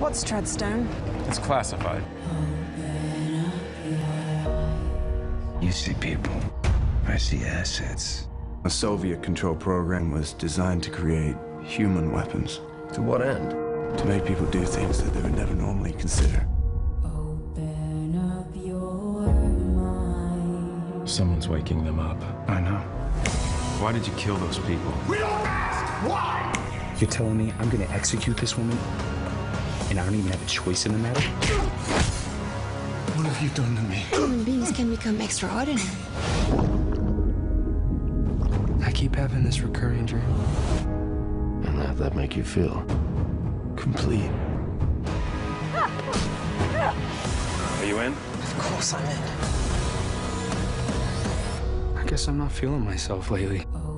What's Treadstone? It's classified. You see people. I see assets. A Soviet control program was designed to create human weapons. To what end? To make people do things that they would never normally consider. Someone's waking them up. I know. Why did you kill those people? We don't ask why! You're telling me I'm gonna execute this woman and I don't even have a choice in the matter? What have you done to me? Human beings can become extraordinary. I keep having this recurring dream. And how'd that make you feel? Complete. Are you in? Of course I'm in. I guess I'm not feeling myself lately. Oh,